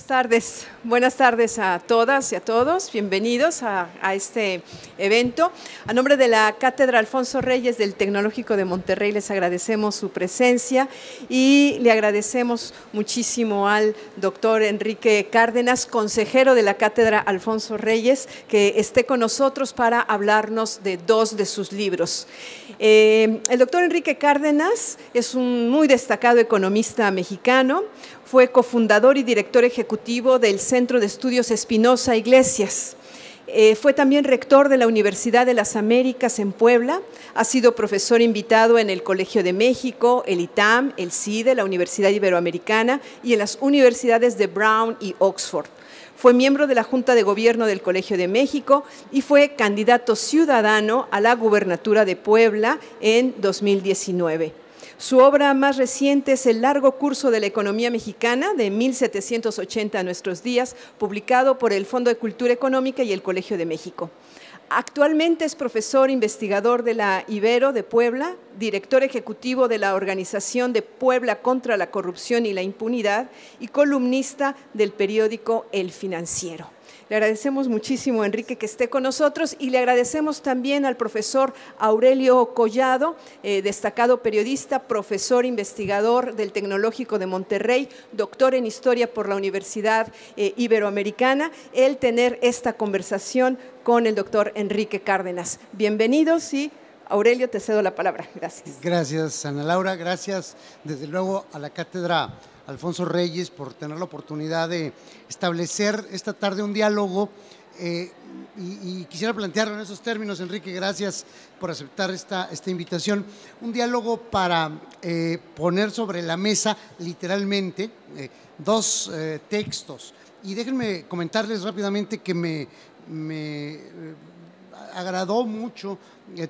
Buenas tardes, buenas tardes a todas y a todos, bienvenidos a, este evento. A nombre de la Cátedra Alfonso Reyes del Tecnológico de Monterrey les agradecemos su presencia y le agradecemos muchísimo al doctor Enrique Cárdenas, consejero de la Cátedra Alfonso Reyes, que esté con nosotros para hablarnos de dos de sus libros. Eh, el doctor Enrique Cárdenas es un muy destacado economista mexicano, fue cofundador y director ejecutivo del Centro de Estudios Espinosa Iglesias. Eh, fue también rector de la Universidad de las Américas en Puebla. Ha sido profesor invitado en el Colegio de México, el ITAM, el CIDE, la Universidad Iberoamericana y en las universidades de Brown y Oxford. Fue miembro de la Junta de Gobierno del Colegio de México y fue candidato ciudadano a la gubernatura de Puebla en 2019. Su obra más reciente es El largo curso de la economía mexicana de 1780 a nuestros días, publicado por el Fondo de Cultura Económica y el Colegio de México. Actualmente es profesor investigador de la Ibero de Puebla, director ejecutivo de la Organización de Puebla contra la Corrupción y la Impunidad y columnista del periódico El Financiero. Le agradecemos muchísimo, Enrique, que esté con nosotros y le agradecemos también al profesor Aurelio Collado, eh, destacado periodista, profesor investigador del Tecnológico de Monterrey, doctor en Historia por la Universidad eh, Iberoamericana, el tener esta conversación con el doctor Enrique Cárdenas. Bienvenidos y Aurelio, te cedo la palabra. Gracias. Gracias, Ana Laura. Gracias, desde luego, a la cátedra Alfonso Reyes por tener la oportunidad de establecer esta tarde un diálogo. Eh, y, quisiera plantearlo en esos términos, Enrique, gracias por aceptar esta, esta invitación. Un diálogo para eh, poner sobre la mesa, literalmente, eh, dos textos. Y déjenme comentarles rápidamente que me, me agradó mucho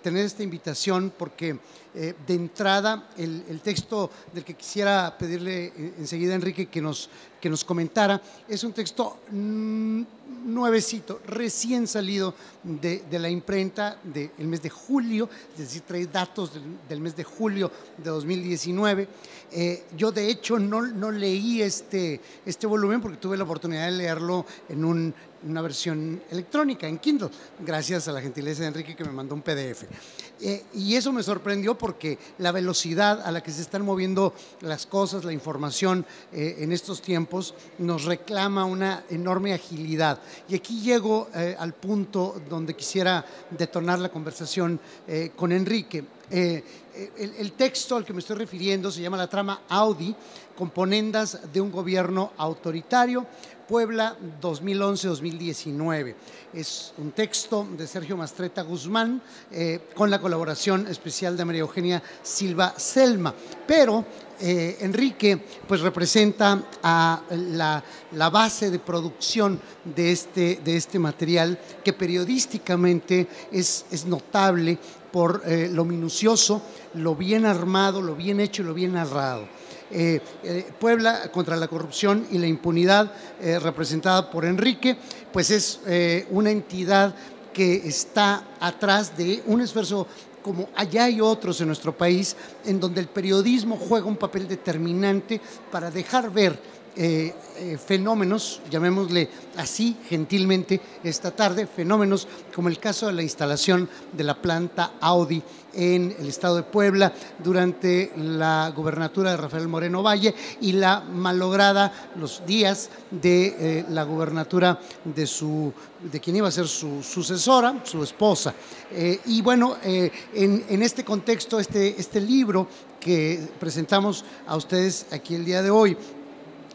tener esta invitación porque eh, de entrada el, texto del que quisiera pedirle eh, enseguida a Enrique que nos, que nos comentara es un texto mm, nuevecito, recién salido de, la imprenta del mes de julio, es decir, trae datos del, mes de julio de 2019. Eh, yo de hecho no, no leí este, este volumen porque tuve la oportunidad de leerlo en un, una versión electrónica, en Kindle, gracias a la gentileza de Enrique que me mandó un PDF. y eso me sorprendió porque la velocidad a la que se están moviendo las cosas, la información eh, en estos tiempos, nos reclama una enorme agilidad. Y aquí llego eh, al punto donde quisiera detonar la conversación eh, con Enrique. El, texto al que me estoy refiriendo se llama la trama Audi, componendas de un gobierno autoritario, Puebla 2011-2019. Es un texto de Sergio Mastreta Guzmán eh, con la colaboración especial de María Eugenia Silva Selma. Pero eh, Enrique pues representa a la, base de producción de este, de este material que periodísticamente es, es notable por eh, lo minucioso, lo bien armado, lo bien hecho y lo bien narrado. Eh, eh, Puebla contra la corrupción y la impunidad, representada por Enrique, pues es una entidad que está atrás de un esfuerzo como allá hay otros en nuestro país, en donde el periodismo juega un papel determinante para dejar ver eh, eh, fenómenos, llamémosle así gentilmente esta tarde, fenómenos como el caso de la instalación de la planta Audi en el estado de Puebla durante la gubernatura de Rafael Moreno Valle y la malograda los días de eh, la gubernatura de su de quien iba a ser su sucesora, su esposa. y bueno, en, en, este contexto, este, este libro que presentamos a ustedes aquí el día de hoy,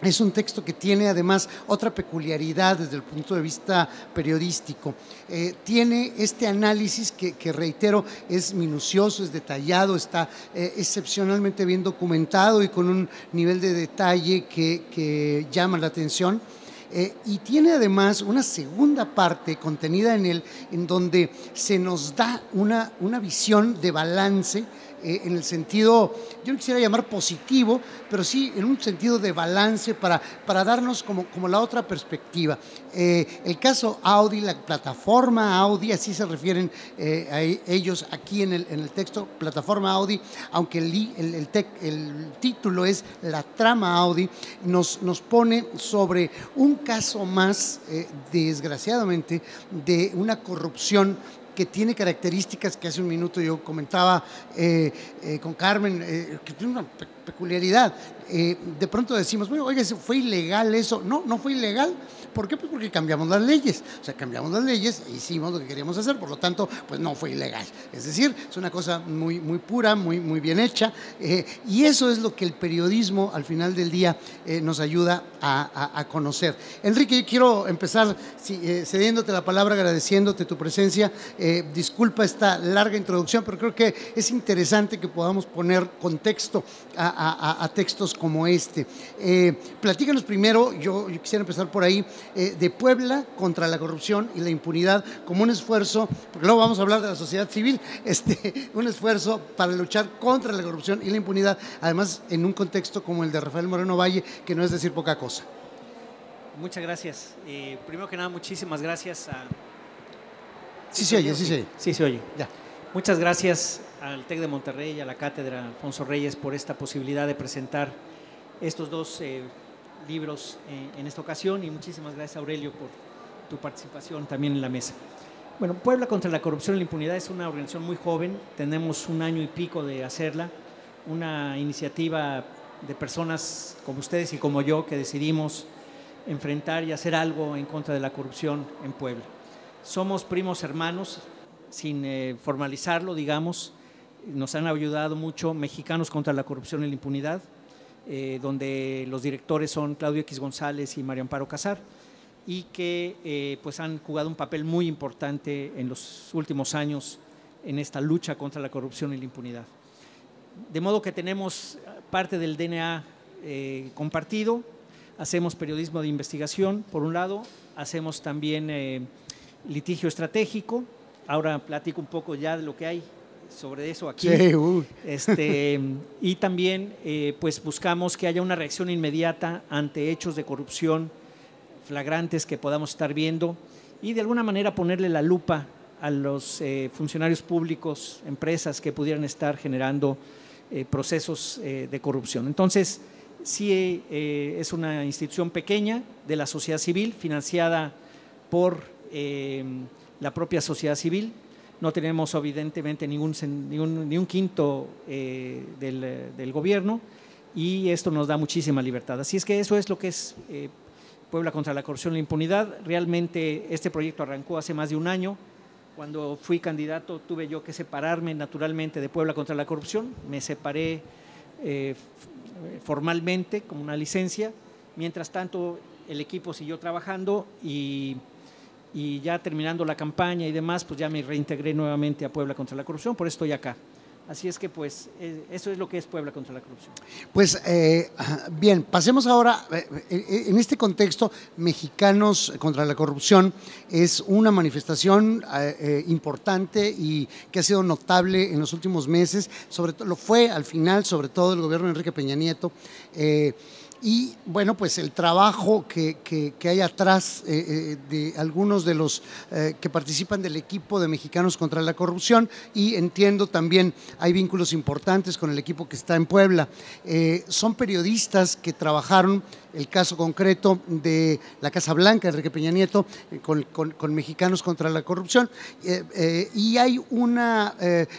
es un texto que tiene además otra peculiaridad desde el punto de vista periodístico. Eh, tiene este análisis que, reitero, es minucioso, es detallado, está eh, excepcionalmente bien documentado y con un nivel de detalle que, llama la atención. Eh, y tiene además una segunda parte contenida en él, en donde se nos da una, una visión de balance en el sentido, yo no quisiera llamar positivo, pero sí en un sentido de balance para, para darnos como, como la otra perspectiva. el caso Audi, la plataforma Audi, así se refieren a ellos aquí en el, en el texto, plataforma Audi, aunque el, el, el, el título es La trama Audi, nos, nos pone sobre un caso más, desgraciadamente, de una corrupción que tiene características que hace un minuto yo comentaba eh, eh, con Carmen, eh, que tiene una peculiaridad. de pronto decimos, bueno, oiga, ¿fue ilegal eso? No, no fue ilegal. ¿Por qué? Pues porque cambiamos las leyes. O sea, cambiamos las leyes e hicimos lo que queríamos hacer, por lo tanto, pues no fue ilegal. Es decir, es una cosa muy, muy pura, muy, muy bien hecha. y eso es lo que el periodismo, al final del día, nos ayuda a, conocer. Enrique, yo quiero empezar cediéndote la palabra, agradeciéndote tu presencia. Eh, disculpa esta larga introducción, pero creo que es interesante que podamos poner contexto a, textos como este. Eh, platícanos primero, yo, quisiera empezar por ahí, eh, de Puebla contra la corrupción y la impunidad como un esfuerzo, porque luego vamos a hablar de la sociedad civil, este, un esfuerzo para luchar contra la corrupción y la impunidad, además en un contexto como el de Rafael Moreno Valle, que no es decir poca cosa. Muchas gracias. primero que nada, muchísimas gracias a Sí se oye, sí se oye. Sí se oye. Ya. Muchas gracias al TEC de Monterrey y a la Cátedra Alfonso Reyes por esta posibilidad de presentar estos dos eh, libros eh, en esta ocasión y muchísimas gracias Aurelio por tu participación también en la mesa. Bueno, Puebla contra la corrupción y la impunidad es una organización muy joven, tenemos un año y pico de hacerla, una iniciativa de personas como ustedes y como yo que decidimos enfrentar y hacer algo en contra de la corrupción en Puebla. Somos primos hermanos, sin eh, formalizarlo, digamos. Nos han ayudado mucho Mexicanos contra la Corrupción y la Impunidad, eh, donde los directores son Claudio X González y María Amparo Casar, y que eh, pues han jugado un papel muy importante en los últimos años en esta lucha contra la corrupción y la impunidad. De modo que tenemos parte del DNA compartido, hacemos periodismo de investigación, por un lado, hacemos también litigio estratégico. Ahora platico un poco ya de lo que hay sobre eso aquí. este, y también eh, pues buscamos que haya una reacción inmediata ante hechos de corrupción flagrantes que podamos estar viendo y de alguna manera ponerle la lupa a los eh, funcionarios públicos, empresas que pudieran estar generando eh, procesos de corrupción. Entonces, sí es una institución pequeña de la sociedad civil financiada por la propia sociedad civil. No tenemos evidentemente ningún, ningún, quinto eh, del, gobierno y esto nos da muchísima libertad. Así es que eso es lo que es eh, Puebla contra la corrupción y la impunidad. Realmente este proyecto arrancó hace más de un año. Cuando fui candidato tuve yo que separarme naturalmente de Puebla contra la corrupción. Me separé eh, formalmente como una licencia. Mientras tanto, el equipo siguió trabajando y y ya terminando la campaña y demás, pues ya me reintegré nuevamente a Puebla contra la corrupción, por eso estoy acá. Así es que pues eh, eso es lo que es Puebla contra la corrupción. Pues eh, bien, pasemos ahora, eh, en este contexto, Mexicanos contra la corrupción es una manifestación importante y que ha sido notable en los últimos meses, sobre todo lo fue al final, sobre todo el gobierno de Enrique Peña Nieto. Y bueno, pues el trabajo que, que, hay atrás eh, eh, de algunos de los eh, que participan del equipo de Mexicanos contra la Corrupción y entiendo también hay vínculos importantes con el equipo que está en Puebla. son periodistas que trabajaron el caso concreto de la Casa Blanca, Enrique Peña Nieto, con, con, Mexicanos contra la Corrupción. y hay una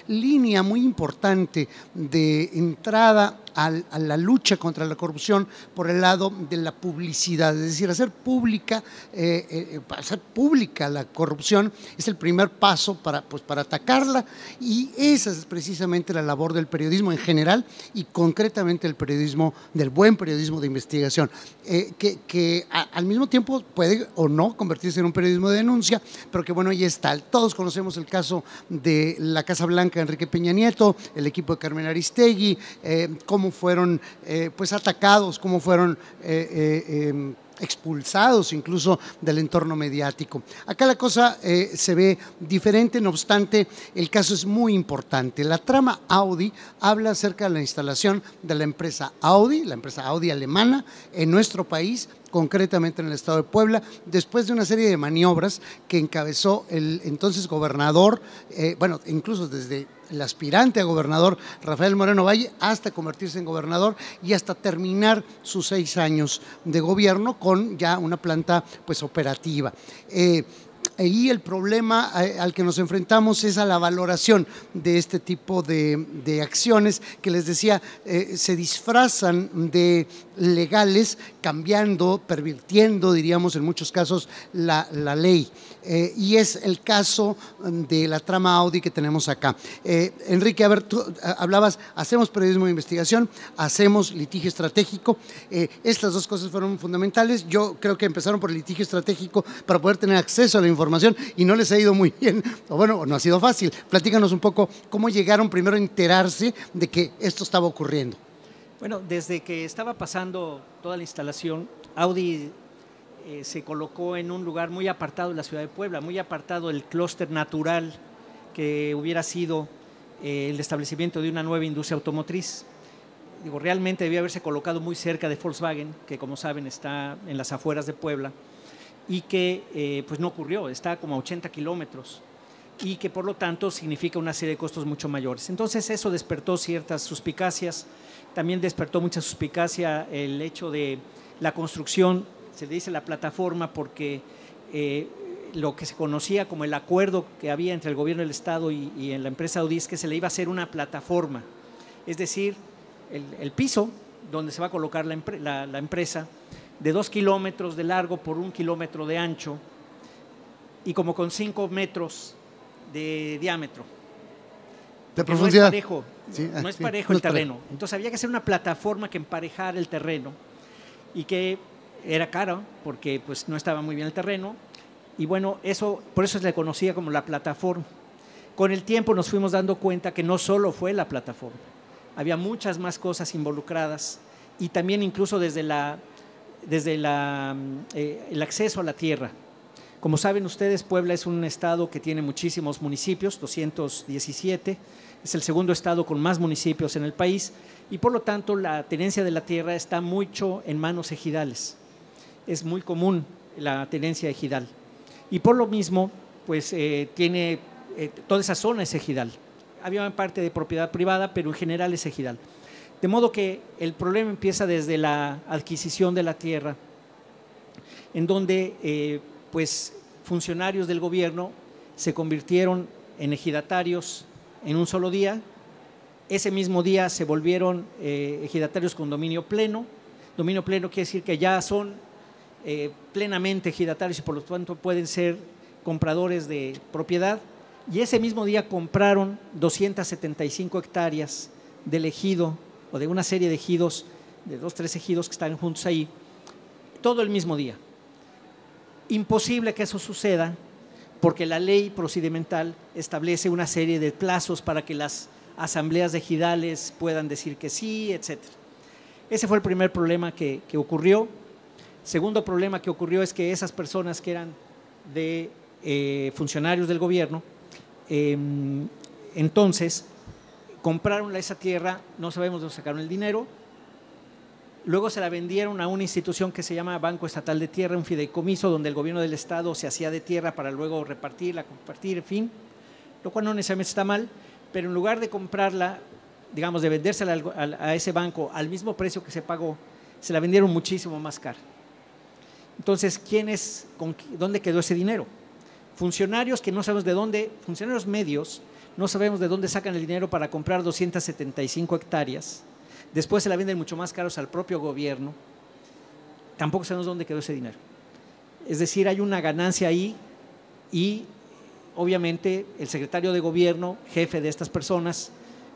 línea muy importante de entrada a la lucha contra la corrupción por el lado de la publicidad, es decir, hacer pública, eh, eh, hacer pública la corrupción es el primer paso para, pues, para atacarla y esa es precisamente la labor del periodismo en general y concretamente el periodismo, del buen periodismo de investigación, eh, que, al mismo tiempo puede o no convertirse en un periodismo de denuncia, pero que bueno, ahí está. Todos conocemos el caso de la Casa Blanca, Enrique Peña Nieto, el equipo de Carmen Aristegui, cómo fueron eh, pues atacados, cómo fueron eh, eh, em, expulsados incluso del entorno mediático. Acá la cosa eh, se ve diferente, no obstante, el caso es muy importante. La trama Audi habla acerca de la instalación de la empresa Audi, la empresa Audi alemana, en nuestro país concretamente en el estado de Puebla, después de una serie de maniobras que encabezó el entonces gobernador, eh, bueno, incluso desde el aspirante a gobernador Rafael Moreno Valle hasta convertirse en gobernador y hasta terminar sus seis años de gobierno con ya una planta pues operativa. Eh, Ahí el problema eh, al que nos enfrentamos es a la valoración de este tipo de, acciones que les decía, eh, se disfrazan de legales, cambiando, pervirtiendo, diríamos en muchos casos, la, ley. Eh, y es el caso de la trama Audi que tenemos acá. Enrique, a ver, tú hablabas, hacemos periodismo de investigación, hacemos litigio estratégico. estas dos cosas fueron fundamentales. Yo creo que empezaron por el litigio estratégico para poder tener acceso a la información y no les ha ido muy bien, o bueno, no ha sido fácil. Platícanos un poco cómo llegaron primero a enterarse de que esto estaba ocurriendo. Bueno, desde que estaba pasando toda la instalación, Audi eh, se colocó en un lugar muy apartado de la ciudad de Puebla, muy apartado del clúster natural que hubiera sido eh, el establecimiento de una nueva industria automotriz. Digo, realmente debía haberse colocado muy cerca de Volkswagen, que como saben está en las afueras de Puebla y que eh, pues no ocurrió, está como a 80 kilómetros y que por lo tanto significa una serie de costos mucho mayores. Entonces eso despertó ciertas suspicacias, también despertó mucha suspicacia el hecho de la construcción, se le dice la plataforma porque eh, lo que se conocía como el acuerdo que había entre el gobierno del Estado y, en la empresa Audi que se le iba a hacer una plataforma, es decir, el, piso donde se va a colocar la empresa de dos kilómetros de largo por un kilómetro de ancho y como con cinco metros de diámetro. De profundidad. No es parejo, no es parejo el terreno. Entonces había que hacer una plataforma que emparejara el terreno y que era caro porque pues no estaba muy bien el terreno y bueno, eso por eso se le conocía como la plataforma. Con el tiempo nos fuimos dando cuenta que no solo fue la plataforma, había muchas más cosas involucradas y también incluso desde la desde mm, eh, el acceso a la tierra. Como saben ustedes, Puebla es un estado que tiene muchísimos municipios, 217, es el segundo estado con más municipios en el país y por lo tanto la tenencia de la tierra está mucho en manos ejidales. Es muy común la tenencia ejidal. Y por lo mismo, pues eh, tiene, eh, toda esa zona es ejidal. Había parte de propiedad privada, pero en general es ejidal. De modo que el problema empieza desde la adquisición de la tierra, en donde eh, pues, funcionarios del gobierno se convirtieron en ejidatarios en un solo día. Ese mismo día se volvieron eh, ejidatarios con dominio pleno. Dominio pleno quiere decir que ya son eh, plenamente ejidatarios y por lo tanto pueden ser compradores de propiedad. Y ese mismo día compraron 275 hectáreas del ejido de una serie de ejidos, de dos, tres ejidos que están juntos ahí, todo el mismo día. Imposible que eso suceda porque la ley procedimental establece una serie de plazos para que las asambleas de ejidales puedan decir que sí, etc. Ese fue el primer problema que, ocurrió. Segundo problema que ocurrió es que esas personas que eran de eh, funcionarios del gobierno, em, entonces compraron esa tierra, no sabemos dónde sacaron el dinero, luego se la vendieron a una institución que se llama Banco Estatal de Tierra, un fideicomiso donde el gobierno del Estado se hacía de tierra para luego repartirla, compartir, en fin, lo cual no necesariamente está mal, pero en lugar de comprarla, digamos, de vendérsela a ese banco al mismo precio que se pagó, se la vendieron muchísimo más cara. Entonces, ¿quién es, ¿dónde quedó ese dinero? Funcionarios que no sabemos de dónde, funcionarios medios, no sabemos de dónde sacan el dinero para comprar 275 hectáreas, después se la venden mucho más caros al propio gobierno, tampoco sabemos dónde quedó ese dinero. Es decir, hay una ganancia ahí y obviamente el secretario de gobierno, jefe de estas personas,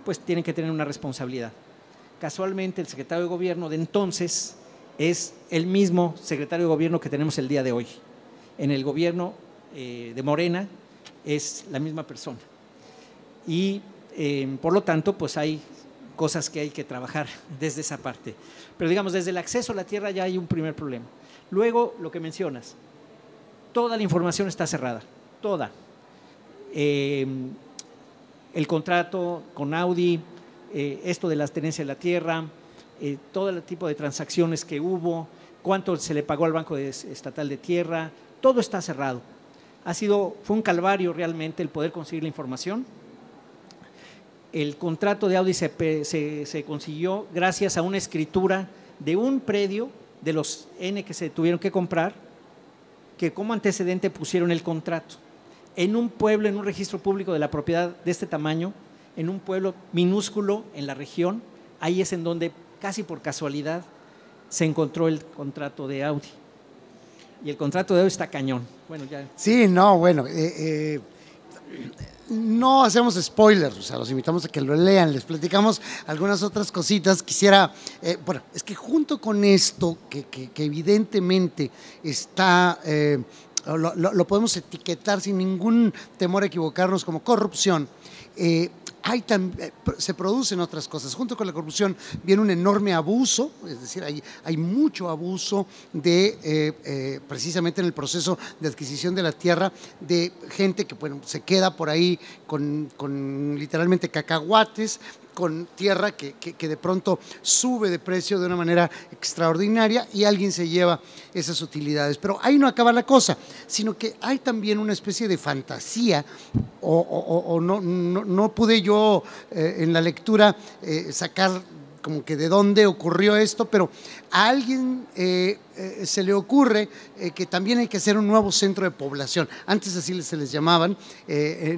pues tiene que tener una responsabilidad. Casualmente el secretario de gobierno de entonces es el mismo secretario de gobierno que tenemos el día de hoy. En el gobierno eh, de Morena es la misma persona y eh, por lo tanto pues hay cosas que hay que trabajar desde esa parte. Pero digamos, desde el acceso a la tierra ya hay un primer problema. Luego, lo que mencionas, toda la información está cerrada, toda. Eh, el contrato con Audi, eh, esto de la tenencia de la tierra, eh, todo el tipo de transacciones que hubo, cuánto se le pagó al Banco Estatal de Tierra, todo está cerrado. Ha sido, fue un calvario realmente el poder conseguir la información. El contrato de Audi se, consiguió gracias a una escritura de un predio de los N que se tuvieron que comprar, que como antecedente pusieron el contrato. En un pueblo, en un registro público de la propiedad de este tamaño, en un pueblo minúsculo en la región, ahí es en donde casi por casualidad se encontró el contrato de Audi. Y el contrato de Audi está cañón. Bueno, ya. Sí, no, bueno, eh, eh, no hacemos spoilers, o sea, los invitamos a que lo lean, les platicamos algunas otras cositas. Quisiera, eh, bueno, es que junto con esto, que, evidentemente está, lo, podemos etiquetar sin ningún temor a equivocarnos como corrupción, hay eh, se producen otras cosas. Junto con la corrupción viene un enorme abuso, es decir, hay, hay mucho abuso de, eh, eh, precisamente en el proceso de adquisición de la tierra, de gente que bueno, se queda por ahí con, con literalmente cacahuates, con tierra que, de pronto sube de precio de una manera extraordinaria y alguien se lleva esas utilidades. Pero ahí no acaba la cosa, sino que hay también una especie de fantasía, o, no, no, pude yo eh, en la lectura eh, sacar como que de dónde ocurrió esto, pero a alguien eh, eh, se le ocurre eh, que también hay que hacer un nuevo centro de población. Antes así se les llamaban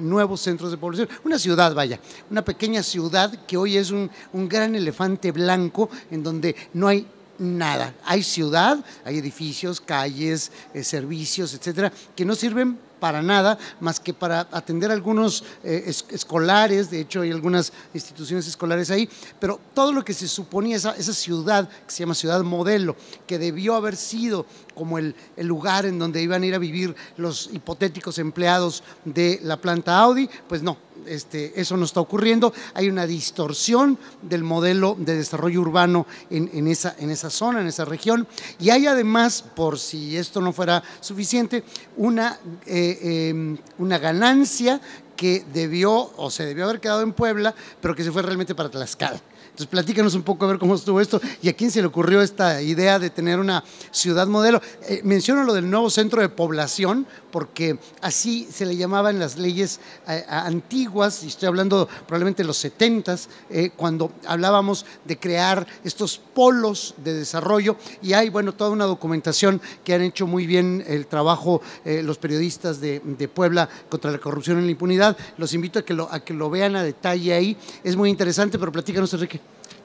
nuevos centros de población. Una ciudad, vaya, una pequeña ciudad que hoy es un, un gran elefante blanco en donde no hay nada. Hay ciudad, hay edificios, calles, servicios, etcétera, que no sirven para nada más que para atender algunos eh, escolares, de hecho hay algunas instituciones escolares ahí, pero todo lo que se suponía, esa, esa ciudad que se llama ciudad modelo, que debió haber sido como el, el, lugar en donde iban a ir a vivir los hipotéticos empleados de la planta Audi, pues no, este, eso no está ocurriendo, hay una distorsión del modelo de desarrollo urbano en, esa, en esa zona, en esa región, y hay además, por si esto no fuera suficiente, una, eh, em, una ganancia que debió o se debió haber quedado en Puebla, pero que se fue realmente para Tlaxcala. Entonces, platícanos un poco a ver cómo estuvo esto y a quién se le ocurrió esta idea de tener una ciudad modelo. Eh, menciono lo del nuevo centro de población, porque así se le llamaba en las leyes eh, antiguas, y estoy hablando probablemente de los 70 eh, cuando hablábamos de crear estos polos de desarrollo, y hay, bueno, toda una documentación que han hecho muy bien el trabajo los periodistas de, Puebla contra la corrupción y la impunidad. Los invito a que, lo, a que lo vean a detalle ahí. Es muy interesante, pero platícanos, Enrique.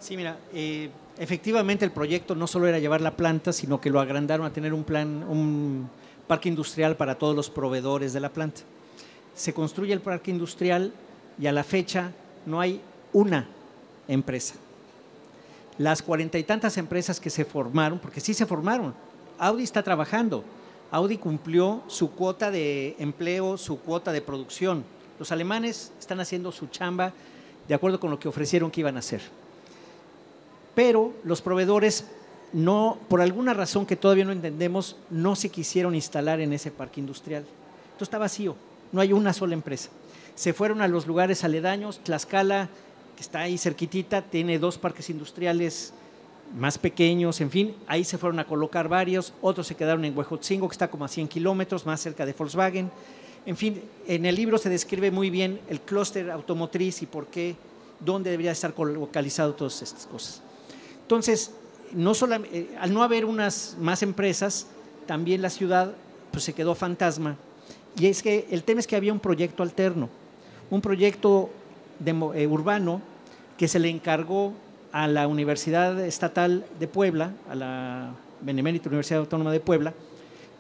Sí, mira, eh, efectivamente el proyecto no solo era llevar la planta, sino que lo agrandaron a tener un plan, un parque industrial para todos los proveedores de la planta. Se construye el parque industrial y a la fecha no hay una empresa. Las cuarenta y tantas empresas que se formaron, porque sí se formaron, Audi está trabajando, Audi cumplió su cuota de empleo, su cuota de producción. Los alemanes están haciendo su chamba de acuerdo con lo que ofrecieron que iban a hacer pero los proveedores no, por alguna razón que todavía no entendemos, no se quisieron instalar en ese parque industrial. Entonces está vacío, no hay una sola empresa. Se fueron a los lugares aledaños, Tlaxcala, que está ahí cerquitita, tiene dos parques industriales más pequeños, en fin, ahí se fueron a colocar varios, otros se quedaron en Huejotzingo, que está como a 100 kilómetros, más cerca de Volkswagen. En fin, en el libro se describe muy bien el clúster automotriz y por qué, dónde debería estar localizado todas estas cosas. Entonces, no eh, al no haber unas más empresas, también la ciudad pues, se quedó fantasma. Y es que el tema es que había un proyecto alterno, un proyecto eh, urbano que se le encargó a la Universidad Estatal de Puebla, a la Benemérita Universidad Autónoma de Puebla,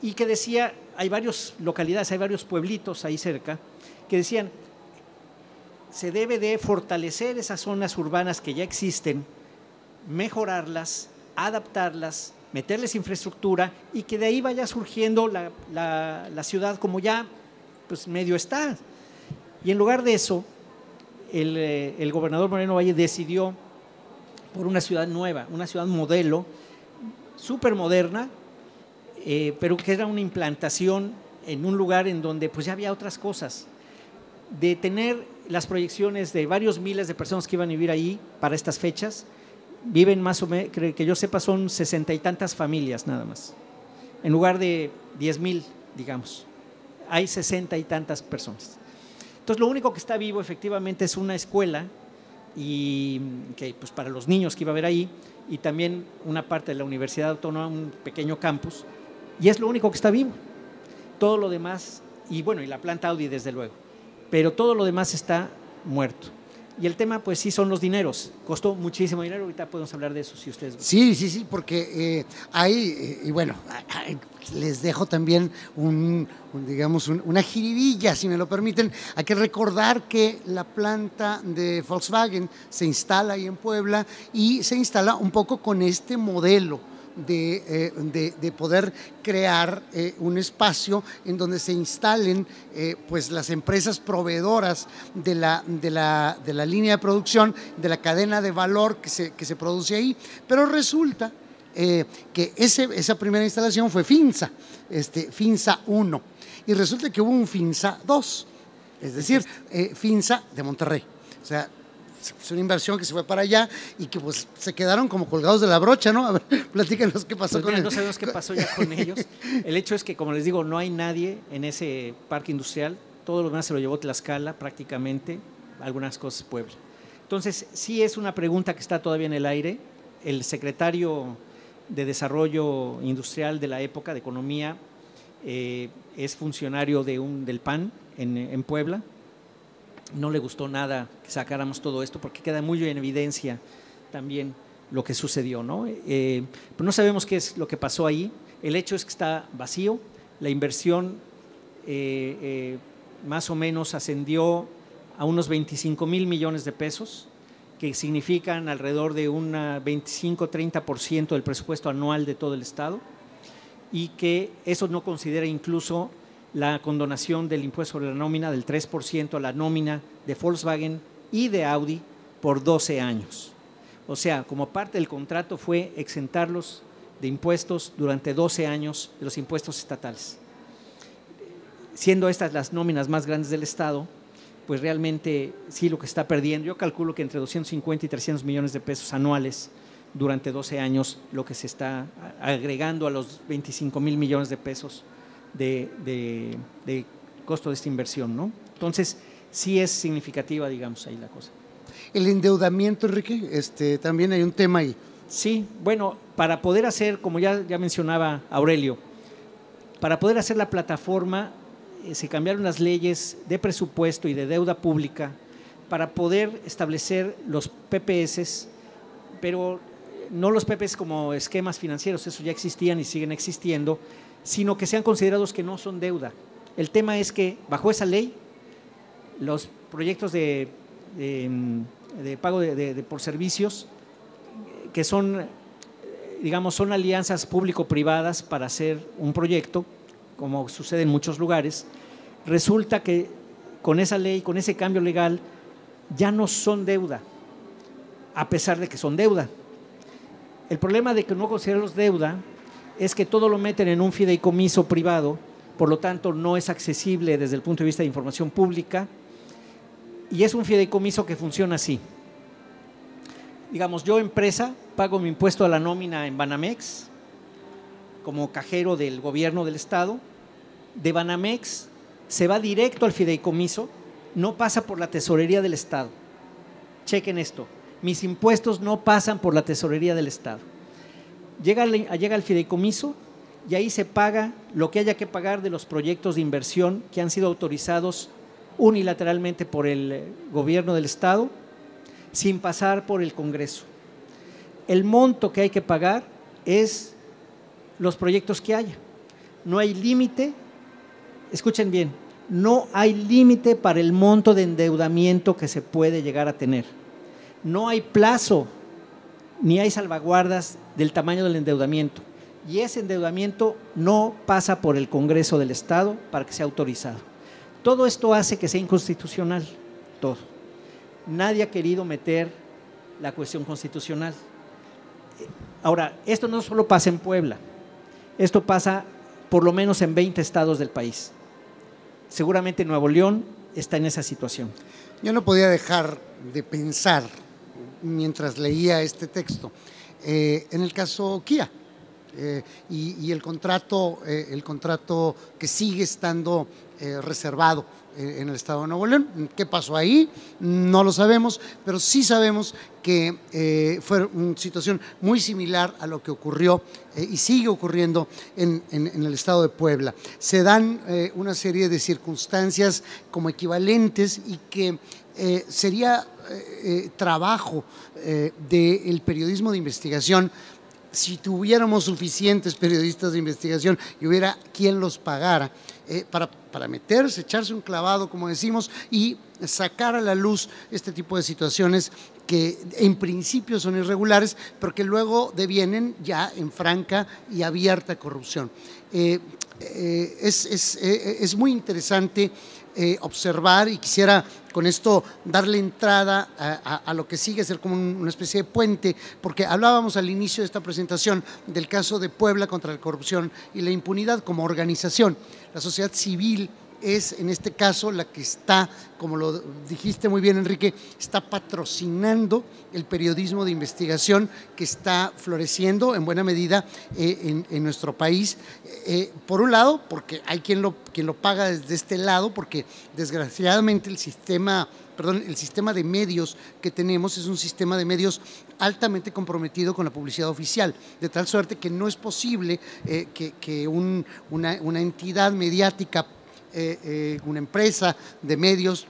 y que decía, hay varias localidades, hay varios pueblitos ahí cerca, que decían, se debe de fortalecer esas zonas urbanas que ya existen mejorarlas, adaptarlas, meterles infraestructura y que de ahí vaya surgiendo la, ciudad como ya pues medio está. Y en lugar de eso, el, eh, el, gobernador Moreno Valle decidió por una ciudad nueva, una ciudad modelo, súper moderna, eh, pero que era una implantación en un lugar en donde pues ya había otras cosas. De tener las proyecciones de varios miles de personas que iban a vivir ahí para estas fechas, viven más o menos, que yo sepa, son sesenta y tantas familias nada más, en lugar de diez mil, digamos. Hay sesenta y tantas personas. Entonces, lo único que está vivo efectivamente es una escuela y que pues para los niños que iba a haber ahí y también una parte de la Universidad Autónoma, un pequeño campus, y es lo único que está vivo. Todo lo demás, y bueno, y la planta Audi desde luego, pero todo lo demás está muerto. Y el tema, pues sí, son los dineros. Costó muchísimo dinero. Ahorita podemos hablar de eso si ustedes. Sí, sí, sí, porque eh, hay, eh, y bueno, les dejo también un, digamos, una jiribilla, si me lo permiten. Hay que recordar que la planta de Volkswagen se instala ahí en Puebla y se instala un poco con este modelo eh, de, de, poder crear eh, un espacio en donde se instalen eh, pues las empresas proveedoras de la, de, la, de la línea de producción, de la cadena de valor que se, que se produce ahí. Pero resulta que ese, esa primera instalación fue FINSA, este, FINSA 1, y resulta que hubo un FINSA 2, es decir, FINSA de Monterrey. O sea, es una inversión que se fue para allá y que pues se quedaron como colgados de la brocha, ¿no? A ver, platícanos qué pasó pues con No sabemos qué pasó ya con ellos. El hecho es que, como les digo, no hay nadie en ese parque industrial. Todo lo demás se lo llevó Tlaxcala prácticamente, algunas cosas Puebla. Entonces, sí es una pregunta que está todavía en el aire. El secretario de Desarrollo Industrial de la época, de Economía, eh, es funcionario de un, del PAN en, en Puebla no le gustó nada que sacáramos todo esto porque queda muy en evidencia también lo que sucedió. ¿no? Eh, pues no sabemos qué es lo que pasó ahí. El hecho es que está vacío. La inversión eh, eh, más o menos ascendió a unos 25 mil millones de pesos, que significan alrededor de un 25-30% del presupuesto anual de todo el Estado, y que eso no considera incluso la condonación del impuesto sobre la nómina del 3% a la nómina de Volkswagen y de Audi por 12 años. O sea, como parte del contrato fue exentarlos de impuestos durante 12 años de los impuestos estatales. Siendo estas las nóminas más grandes del Estado, pues realmente sí lo que está perdiendo, yo calculo que entre 250 y 300 millones de pesos anuales durante 12 años, lo que se está agregando a los 25 mil millones de pesos de, costo de esta inversión, ¿no? Entonces, sí es significativa, digamos, ahí la cosa. El endeudamiento, Enrique, este, también hay un tema ahí. Sí, bueno, para poder hacer, como ya, ya mencionaba Aurelio, para poder hacer la plataforma eh, se cambiaron las leyes de presupuesto y de deuda pública para poder establecer los PPS, pero no los PPS como esquemas financieros, eso ya existían y siguen existiendo, sino que sean considerados que no son deuda. El tema es que bajo esa ley, los proyectos de, pago de, por servicios, que son, digamos, son alianzas público-privadas para hacer un proyecto, como sucede en muchos lugares, resulta que con esa ley, con ese cambio legal, ya no son deuda, a pesar de que son deuda. El problema de que no considerarlos deuda es que todo lo meten en un fideicomiso privado, por lo tanto no es accesible desde el punto de vista de información pública, y es un fideicomiso que funciona así. Digamos, yo empresa pago mi impuesto a la nómina en Banamex, como cajero del gobierno del Estado, de Banamex se va directo al fideicomiso, no pasa por la tesorería del Estado. Chequen esto, mis impuestos no pasan por la tesorería del Estado llega, al fideicomiso y ahí se paga lo que haya que pagar de los proyectos de inversión que han sido autorizados unilateralmente por el eh, gobierno del Estado sin pasar por el Congreso. El monto que hay que pagar es los proyectos que haya. No hay límite, escuchen bien, no hay límite para el monto de endeudamiento que se puede llegar a tener. No hay plazo ni hay salvaguardas del tamaño del endeudamiento. Y ese endeudamiento no pasa por el Congreso del Estado para que sea autorizado. Todo esto hace que sea inconstitucional, todo. Nadie ha querido meter la cuestión constitucional. Ahora, esto no solo pasa en Puebla, esto pasa por lo menos en 20 estados del país. Seguramente Nuevo León está en esa situación. Yo no podía dejar de pensar mientras leía este texto eh, en el caso Kia. Eh, y, el contrato, eh, el contrato que sigue estando reservado en el estado de Nuevo León. ¿Qué pasó ahí? No lo sabemos, pero sí sabemos que fue una situación muy similar a lo que ocurrió y sigue ocurriendo en, el estado de Puebla. Se dan una serie de circunstancias como equivalentes y que sería trabajo del periodismo de investigación si tuviéramos suficientes periodistas de investigación y hubiera quien los pagara eh, para, para, meterse, echarse un clavado, como decimos, y sacar a la luz este tipo de situaciones que en principio son irregulares, pero que luego devienen ya en franca y abierta corrupción. Eh, eh, es, es, es muy interesante eh, observar y quisiera con esto darle entrada a, lo que sigue, ser como una especie de puente, porque hablábamos al inicio de esta presentación del caso de Puebla contra la corrupción y la impunidad como organización. La sociedad civil es en este caso la que está, como lo dijiste muy bien Enrique, está patrocinando el periodismo de investigación que está floreciendo en buena medida eh, en, nuestro país. Eh, por un lado, porque hay quien lo, quien lo paga desde este lado, porque desgraciadamente el sistema perdón, el sistema de medios que tenemos es un sistema de medios altamente comprometido con la publicidad oficial, de tal suerte que no es posible eh, que, una, una entidad mediática eh, eh, una empresa de medios,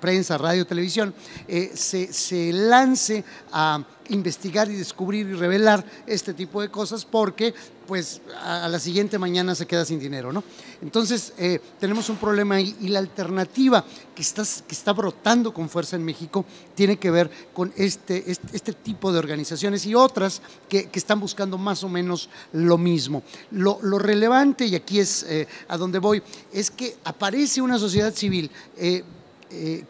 prensa, radio, televisión, eh, se lance a investigar y descubrir y revelar este tipo de cosas porque pues a, la siguiente mañana se queda sin dinero, ¿no? Entonces eh, tenemos un problema ahí y la alternativa que está, que está brotando con fuerza en México tiene que ver con este, este, tipo de organizaciones y otras que, que, están buscando más o menos lo mismo. Lo, lo relevante, y aquí es eh, a donde voy, es que aparece una sociedad civil eh,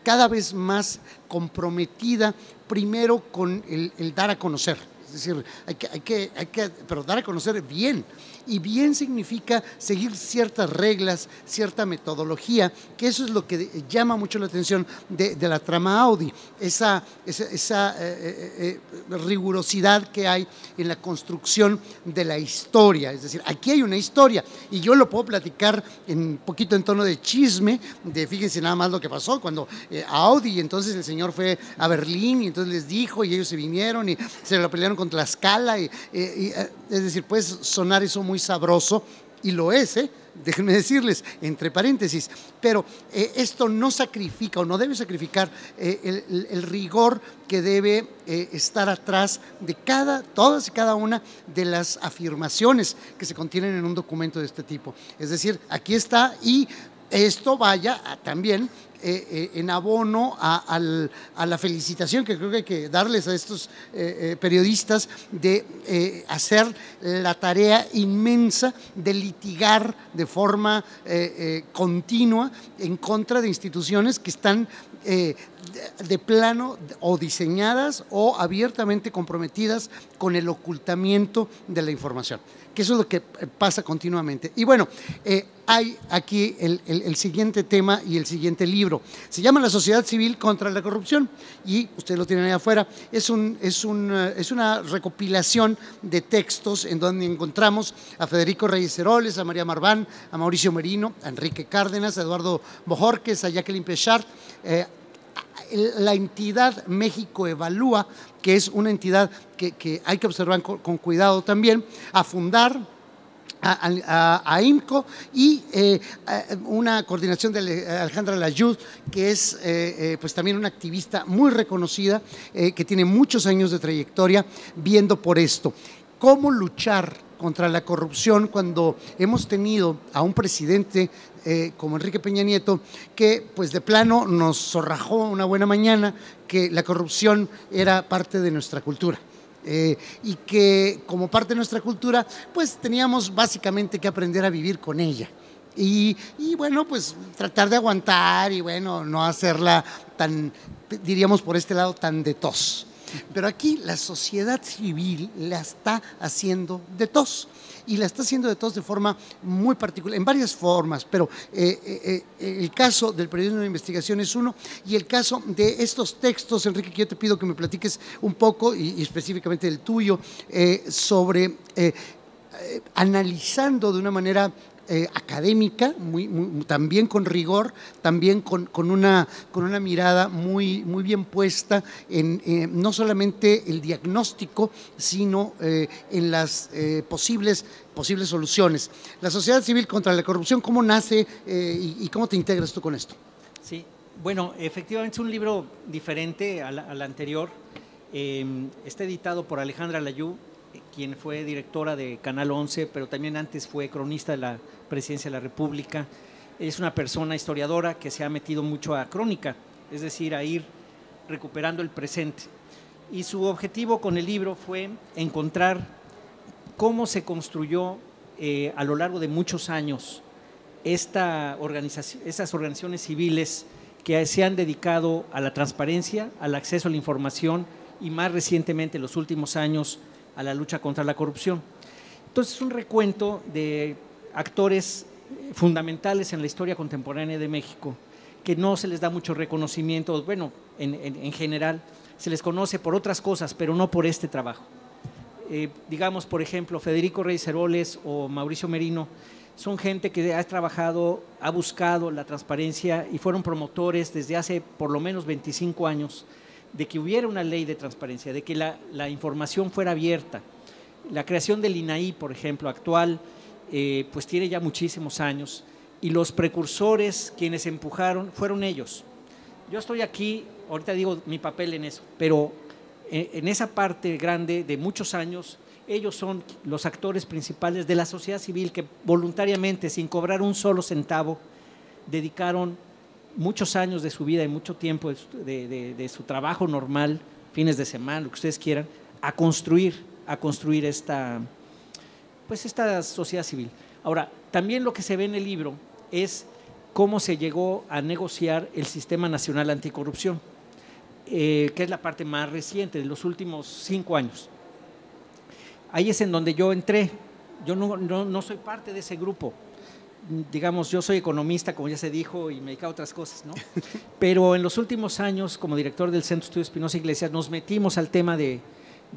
cada vez más comprometida primero con el, dar a conocer. Es decir, hay que, hay que, hay que, pero dar a conocer bien, y bien significa seguir ciertas reglas, cierta metodología, que eso es lo que llama mucho la atención de, la trama Audi, esa, esa, eh, eh, eh, rigurosidad que hay en la construcción de la historia. Es decir, aquí hay una historia y yo lo puedo platicar un poquito en tono de chisme, de fíjense nada más lo que pasó cuando Audi, entonces el señor fue a Berlín y entonces les dijo y ellos se vinieron y se lo pelearon contra la escala. Y, es decir, puede sonar eso muy sabroso, y lo es, ¿eh? déjenme decirles, entre paréntesis, pero eh, esto no sacrifica o no debe sacrificar eh, el, rigor que debe estar atrás de cada, todas y cada una de las afirmaciones que se contienen en un documento de este tipo. Es decir, aquí está y esto vaya también eh, eh, en abono a, la felicitación que creo que hay que darles a estos eh, periodistas de hacer la tarea inmensa de litigar de forma continua en contra de instituciones que están de plano o diseñadas o abiertamente comprometidas con el ocultamiento de la información que eso es lo que pasa continuamente. Y bueno, eh, hay aquí el, siguiente tema y el siguiente libro. Se llama La sociedad civil contra la corrupción y ustedes lo tienen ahí afuera. Es, un, es, un, eh, es una recopilación de textos en donde encontramos a Federico Reyes Heroles, a María Marván, a Mauricio Merino, a Enrique Cárdenas, a Eduardo Bojorques, a Jacqueline Pechard, eh, la entidad México Evalúa, que es una entidad que, hay que observar con, cuidado también, a fundar, a, IMCO y eh, una coordinación de Alejandra Layud, que es eh, eh, pues también una activista muy reconocida, que tiene muchos años de trayectoria viendo por esto. ¿Cómo luchar contra la corrupción cuando hemos tenido a un presidente eh, como Enrique Peña Nieto que pues de plano nos zorrajó una buena mañana que la corrupción era parte de nuestra cultura. Eh, y que como parte de nuestra cultura pues teníamos básicamente que aprender a vivir con ella. Y, y, bueno, pues tratar de aguantar y bueno, no hacerla tan, diríamos por este lado, tan de tos. Pero aquí la sociedad civil la está haciendo de tos y la está haciendo de tos de forma muy particular, en varias formas, pero eh, eh, eh, el caso del periodismo de investigación es uno y el caso de estos textos, Enrique, que yo te pido que me platiques un poco y, específicamente el tuyo, sobre analizando de una manera eh, académica, muy, también con rigor, también con, con, una, con una mirada muy, muy bien puesta en eh, no solamente el diagnóstico, sino eh, en las posibles, posibles soluciones. La sociedad civil contra la corrupción, ¿cómo nace y, cómo te integras tú con esto? Sí, bueno, efectivamente es un libro diferente al, al anterior. está editado por Alejandra Layú, quien fue directora de Canal 11, pero también antes fue cronista de la Presidencia de la República. Es una persona historiadora que se ha metido mucho a crónica, es decir, a ir recuperando el presente. Y su objetivo con el libro fue encontrar cómo se construyó eh, a lo largo de muchos años esta organización, esas organizaciones civiles que se han dedicado a la transparencia, al acceso a la información y más recientemente en los últimos años a la lucha contra la corrupción. Entonces es un recuento de actores fundamentales en la historia contemporánea de México que no se les da mucho reconocimiento, bueno, en, general se les conoce por otras cosas, pero no por este trabajo. Eh, digamos, por ejemplo, Federico Reyes Heroles o Mauricio Merino son gente que ha trabajado, ha buscado la transparencia y fueron promotores desde hace por lo menos 25 años de que hubiera una ley de transparencia, de que la, información fuera abierta. La creación del INAI, por ejemplo, actual, eh, pues tiene ya muchísimos años y los precursores quienes empujaron fueron ellos. Yo estoy aquí, ahorita digo mi papel en eso, pero en, esa parte grande de muchos años, ellos son los actores principales de la sociedad civil que voluntariamente, sin cobrar un solo centavo, dedicaron muchos años de su vida y mucho tiempo de, su trabajo normal, fines de semana, lo que ustedes quieran, a construir, a construir esta, pues esta sociedad civil. Ahora, también lo que se ve en el libro es cómo se llegó a negociar el Sistema Nacional Anticorrupción, eh, que es la parte más reciente de los últimos cinco años. Ahí es en donde yo entré. Yo no, no soy parte de ese grupo, digamos, yo soy economista, como ya se dijo, y me dedico a otras cosas, ¿no? Pero en los últimos años, como director del Centro de Estudios Espinosa Iglesias, nos metimos al tema de,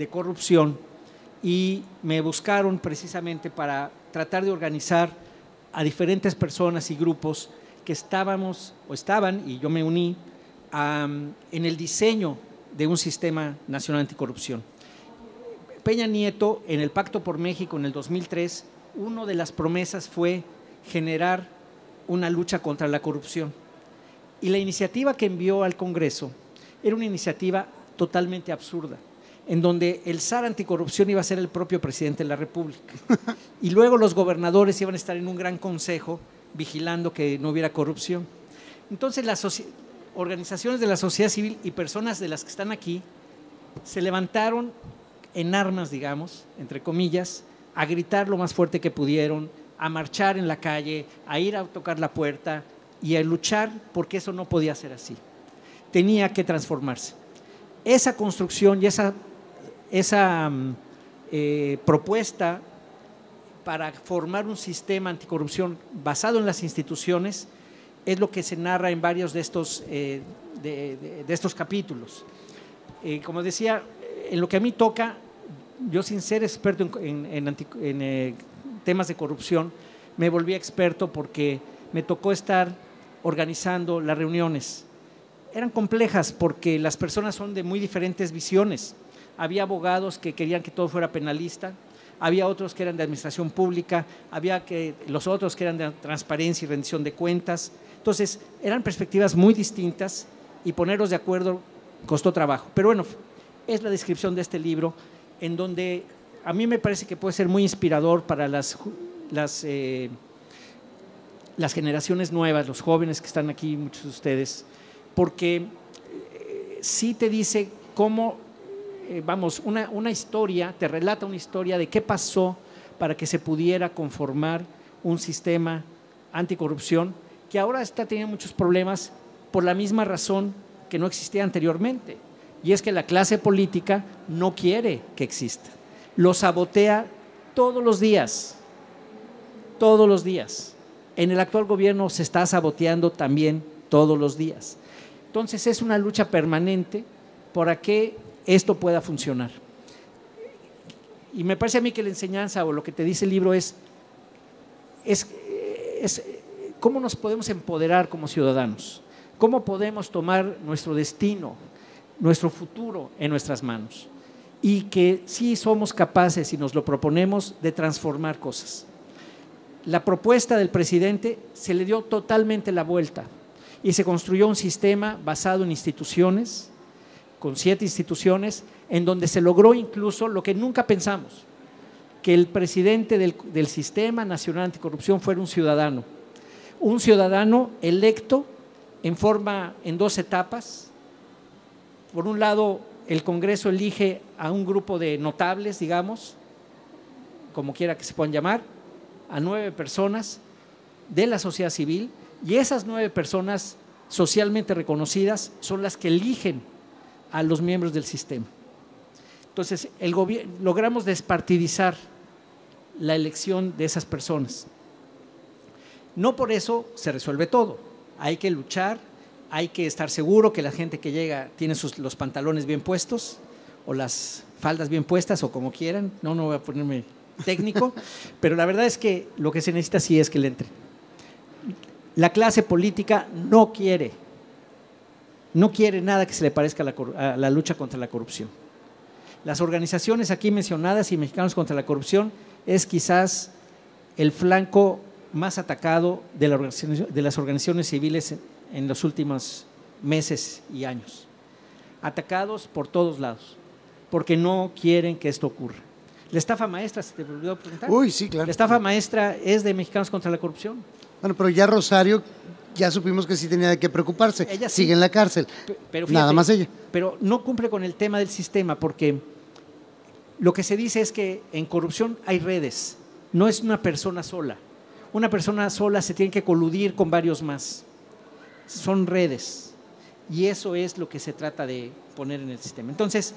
corrupción y me buscaron precisamente para tratar de organizar a diferentes personas y grupos que estábamos o estaban, y yo me uní, en el diseño de un sistema nacional anticorrupción. Peña Nieto, en el Pacto por México en el 2003, una de las promesas fue generar una lucha contra la corrupción. Y la iniciativa que envió al Congreso era una iniciativa totalmente absurda, en donde el SAR anticorrupción iba a ser el propio presidente de la República. Y luego los gobernadores iban a estar en un gran consejo vigilando que no hubiera corrupción. Entonces las organizaciones de la sociedad civil y personas de las que están aquí se levantaron en armas, digamos, entre comillas, a gritar lo más fuerte que pudieron, a marchar en la calle, a ir a tocar la puerta y a luchar porque eso no podía ser así. Tenía que transformarse. Esa construcción y esa, esa mm, eh, propuesta para formar un sistema anticorrupción basado en las instituciones es lo que se narra en varios de estos, eh, de, estos capítulos. Eh, como decía, en lo que a mí toca, yo sin ser experto en, en temas de corrupción, me volví experto porque me tocó estar organizando las reuniones. Eran complejas porque las personas son de muy diferentes visiones. Había abogados que querían que todo fuera penalista, había otros que eran de administración pública, había que, los otros que eran de transparencia y rendición de cuentas. Entonces, eran perspectivas muy distintas y ponerlos de acuerdo costó trabajo. Pero bueno, es la descripción de este libro en donde a mí me parece que puede ser muy inspirador para las, las, eh, las generaciones nuevas, los jóvenes que están aquí, muchos de ustedes, porque eh, sí te dice cómo, eh, vamos, una, una historia, te relata una historia de qué pasó para que se pudiera conformar un sistema anticorrupción que ahora está teniendo muchos problemas por la misma razón que no existía anteriormente Y es que la clase política no quiere que exista. Lo sabotea todos los días, todos los días. En el actual gobierno se está saboteando también todos los días. Entonces es una lucha permanente para que esto pueda funcionar. Y me parece a mí que la enseñanza o lo que te dice el libro es, es, es cómo nos podemos empoderar como ciudadanos, cómo podemos tomar nuestro destino, nuestro futuro en nuestras manos y que sí somos capaces, si nos lo proponemos, de transformar cosas. La propuesta del presidente se le dio totalmente la vuelta y se construyó un sistema basado en instituciones, con siete instituciones, en donde se logró incluso lo que nunca pensamos, que el presidente del, Sistema Nacional Anticorrupción fuera un ciudadano, un ciudadano electo en forma, en dos etapas. Por un lado, el Congreso elige a un grupo de notables, digamos, como quiera que se puedan llamar, a nueve personas de la sociedad civil, y esas nueve personas socialmente reconocidas son las que eligen a los miembros del sistema. Entonces, el logramos despartidizar la elección de esas personas. No por eso se resuelve todo. Hay que luchar, hay que estar seguro que la gente que llega tiene sus, los pantalones bien puestos o las faldas bien puestas o como quieran. No, no voy a ponerme técnico, pero la verdad es que lo que se necesita sí es que le entre. La clase política no quiere, no quiere nada que se le parezca a la, lucha contra la corrupción. Las organizaciones aquí mencionadas y Mexicanos contra la Corrupción es quizás el flanco más atacado de, de las organizaciones civiles en los últimos meses y años. Atacados por todos lados, porque no quieren que esto ocurra. La estafa maestra, ¿se te olvidó preguntar? Uy, sí, claro. La estafa maestra es de Mexicanos contra la Corrupción. Bueno, pero ya Rosario, ya supimos que sí tenía de qué preocuparse. Ella sigue en la cárcel. Pero Nada más ella. Pero no cumple con el tema del sistema, porque lo que se dice es que en corrupción hay redes, no es una persona sola. Una persona sola se tiene que coludir con varios más son redes. Y eso es lo que se trata de poner en el sistema. Entonces,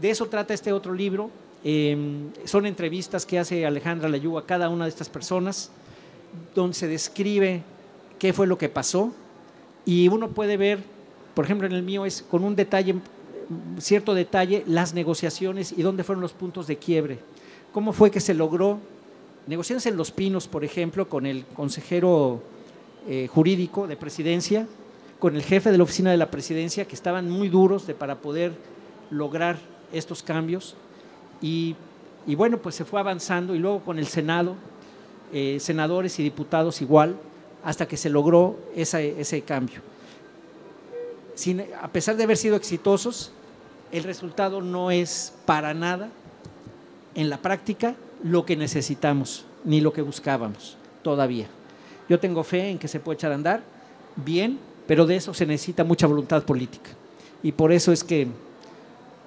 de eso trata este otro libro. Em, son entrevistas que hace Alejandra Layú a cada una de estas personas, donde se describe qué fue lo que pasó. Y uno puede ver, por ejemplo, en el mío es con un detalle, cierto detalle, las negociaciones y dónde fueron los puntos de quiebre. ¿Cómo fue que se logró? Negociaciones en Los Pinos, por ejemplo, con el consejero eh, jurídico de presidencia, con el jefe de la oficina de la presidencia, que estaban muy duros de, para poder lograr estos cambios. Y, bueno, pues se fue avanzando y luego con el Senado, eh, senadores y diputados igual, hasta que se logró ese cambio. A pesar de haber sido exitosos, el resultado no es para nada en la práctica lo que necesitamos ni lo que buscábamos todavía. Yo tengo fe en que se puede echar a andar bien, pero de eso se necesita mucha voluntad política. Y por eso es que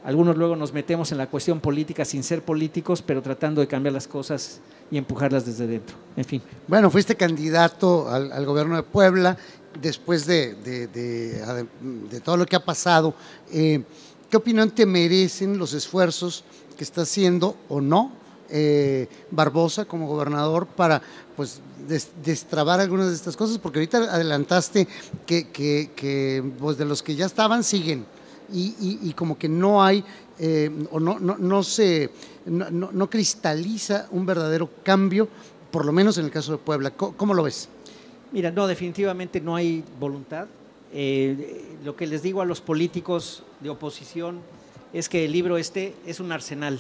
algunos luego nos metemos en la cuestión política sin ser políticos, pero tratando de cambiar las cosas y empujarlas desde dentro. En fin. Bueno, fuiste candidato al, gobierno de Puebla después de, todo lo que ha pasado. Eh, ¿Qué opinión te merecen los esfuerzos que está haciendo o no eh, Barbosa como gobernador para pues destrabar algunas de estas cosas, porque ahorita adelantaste que, que, pues de los que ya estaban siguen y, como que no hay eh, o no, no, no se no, cristaliza un verdadero cambio, por lo menos en el caso de Puebla. ¿Cómo, lo ves? Mira, no, definitivamente no hay voluntad. Eh, lo que les digo a los políticos de oposición es que el libro este es un arsenal.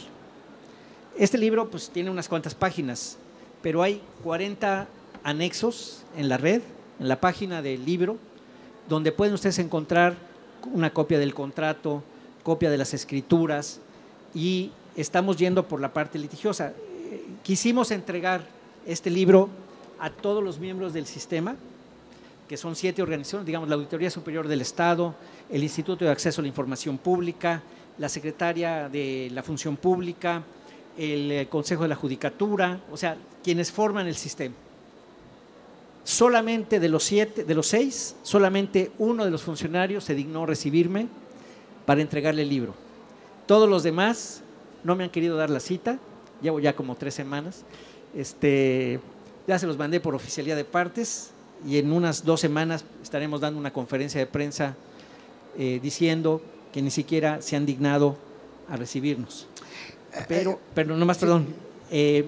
Este libro pues tiene unas cuantas páginas, pero hay 40 anexos en la red, en la página del libro, donde pueden ustedes encontrar una copia del contrato, copia de las escrituras y estamos yendo por la parte litigiosa. Quisimos entregar este libro a todos los miembros del sistema, que son siete organizaciones, digamos, la Auditoría Superior del Estado, el Instituto de Acceso a la Información Pública, la Secretaria de la Función Pública, el eh, Consejo de la Judicatura, o sea, quienes forman el sistema. Solamente de los siete, de los seis, solamente uno de los funcionarios se dignó recibirme para entregarle el libro. Todos los demás no me han querido dar la cita, llevo ya como tres semanas. Este, ya se los mandé por oficialía de partes y en unas dos semanas estaremos dando una conferencia de prensa eh, diciendo que ni siquiera se han dignado a recibirnos. Pero, eh, pero más, perdón, eh,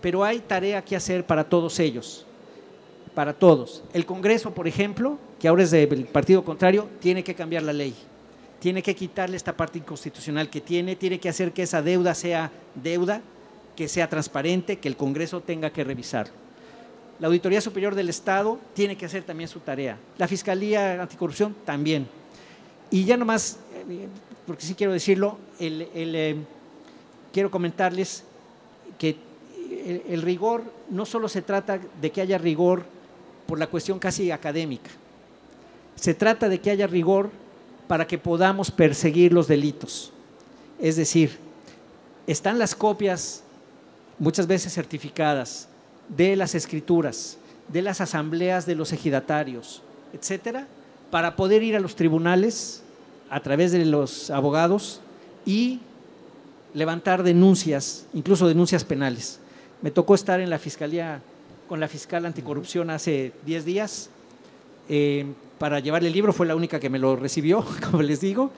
pero hay tarea que hacer para todos ellos, para todos. El Congreso, por ejemplo, que ahora es del partido contrario, tiene que cambiar la ley tiene que quitarle esta parte inconstitucional que tiene, tiene que hacer que esa deuda sea deuda, que sea transparente, que el Congreso tenga que revisarlo. La Auditoría Superior del Estado tiene que hacer también su tarea. La Fiscalía Anticorrupción también. Y ya nomás, porque sí quiero decirlo, eh, quiero comentarles que el rigor no solo se trata de que haya rigor por la cuestión casi académica, se trata de que haya rigor para que podamos perseguir los delitos. Es decir, están las copias, muchas veces certificadas, de las escrituras, de las asambleas de los ejidatarios, etcétera, para poder ir a los tribunales a través de los abogados y levantar denuncias, incluso denuncias penales. Me tocó estar en la fiscalía con la fiscal anticorrupción hace 10 días. Eh, para llevarle el libro, fue la única que me lo recibió, como les digo,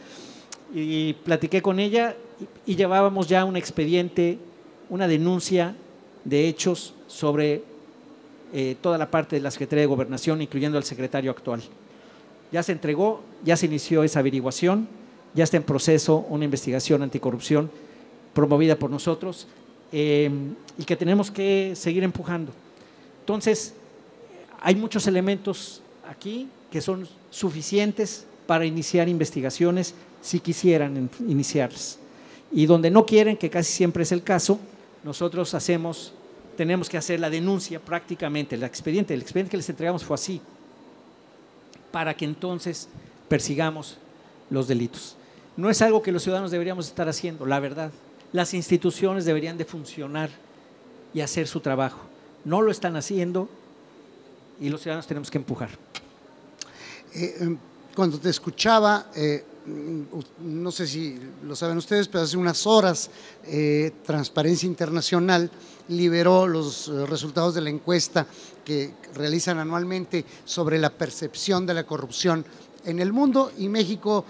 y platiqué con ella y, llevábamos ya un expediente, una denuncia de hechos sobre eh, toda la parte de la Secretaría de Gobernación, incluyendo al secretario actual. Ya se entregó, ya se inició esa averiguación, ya está en proceso una investigación anticorrupción promovida por nosotros eh, y que tenemos que seguir empujando. Entonces, hay muchos elementos aquí que son suficientes para iniciar investigaciones si quisieran iniciarlas. Y donde no quieren, que casi siempre es el caso, nosotros hacemos, tenemos que hacer la denuncia prácticamente, el expediente, el expediente que les entregamos fue así, para que entonces persigamos los delitos. No es algo que los ciudadanos deberíamos estar haciendo, la verdad. Las instituciones deberían de funcionar y hacer su trabajo. No lo están haciendo y los ciudadanos tenemos que empujar. Eh, em, cuando te escuchaba, eh, mm, no sé si lo saben ustedes, pero hace unas horas eh, Transparencia Internacional liberó los resultados de la encuesta que realizan anualmente sobre la percepción de la corrupción en el mundo y México,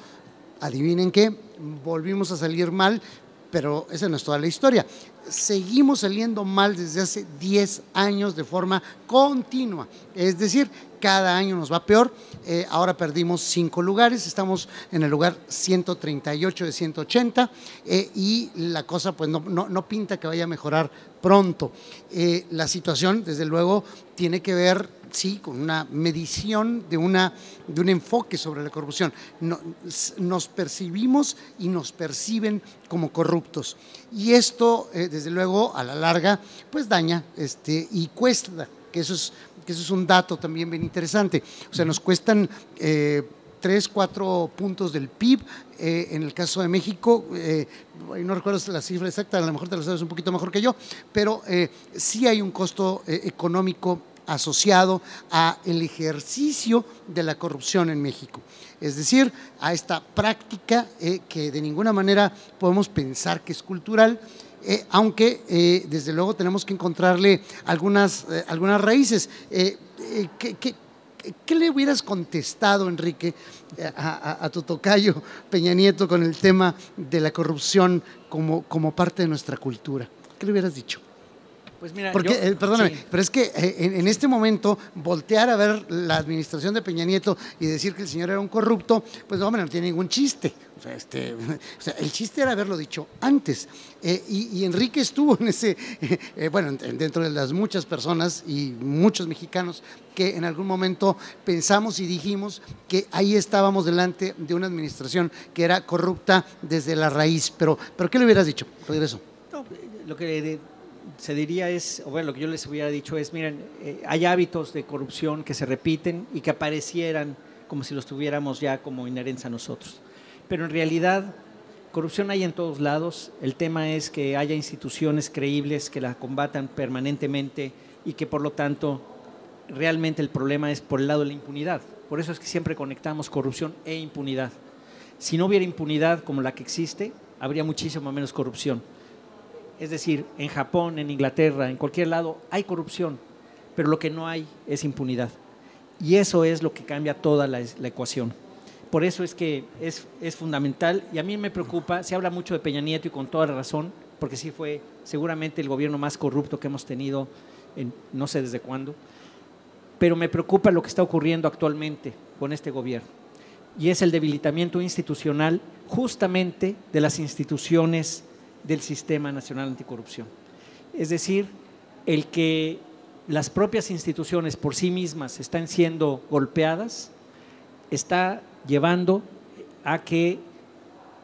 adivinen qué, volvimos a salir mal, pero esa no es toda la historia. Seguimos saliendo mal desde hace 10 años de forma continua. Es decir, cada año nos va peor. Eh, ahora perdimos cinco lugares, estamos en el lugar 138 de 180 eh, y la cosa pues no, no, pinta que vaya a mejorar pronto. Eh, la situación, desde luego, tiene que ver sí, con una medición de, una, de un enfoque sobre la corrupción. nos percibimos y nos perciben como corruptos. Y esto, desde luego, a la larga, pues daña este, y cuesta, que eso es que eso es un dato también bien interesante. O sea, nos cuestan eh, tres, cuatro puntos del PIB. Eh, en el caso de México, eh, no recuerdo la cifra exacta, a lo mejor te lo sabes un poquito mejor que yo, pero sí hay un costo económico asociado a el ejercicio de la corrupción en México. Es decir, a esta práctica que de ninguna manera podemos pensar que es cultural, eh, aunque eh, desde luego tenemos que encontrarle algunas, eh, algunas raíces. ¿qué, le hubieras contestado, Enrique, a, a, tu tocayo Peña Nieto con el tema de la corrupción como, como parte de nuestra cultura? ¿Qué le hubieras dicho? Pues mira, Porque, eh, perdóname, pero es que eh, en, este momento voltear a ver la administración de Peña Nieto y decir que el señor era un corrupto, pues hombre, no tiene ningún chiste. O sea, este, el chiste era haberlo dicho antes. Eh, y, Enrique estuvo en ese, bueno, dentro de las muchas personas y muchos mexicanos que en algún momento pensamos y dijimos que ahí estábamos delante de una administración que era corrupta desde la raíz. Pero, pero ¿qué le hubieras dicho? Regreso. No, lo que se diría es, o bueno, lo que yo les hubiera dicho es, miren, eh, hay hábitos de corrupción que se repiten y que aparecieran como si los tuviéramos ya como inherentes a nosotros. Pero en realidad, corrupción hay en todos lados. El tema es que haya instituciones creíbles que la combatan permanentemente y que por lo tanto realmente el problema es por el lado de la impunidad. Por eso es que siempre conectamos corrupción e impunidad. Si no hubiera impunidad como la que existe, habría muchísimo menos corrupción. Es decir, en Japón, en Inglaterra, en cualquier lado hay corrupción, pero lo que no hay es impunidad. Y eso es lo que cambia toda la, ecuación. Por eso es que es, fundamental y a mí me preocupa, se habla mucho de Peña Nieto y con toda razón, porque sí fue seguramente el gobierno más corrupto que hemos tenido en no sé desde cuándo, pero me preocupa lo que está ocurriendo actualmente con este gobierno y es el debilitamiento institucional justamente de las instituciones del Sistema Nacional Anticorrupción. Es decir, el que las propias instituciones por sí mismas están siendo golpeadas está llevando a que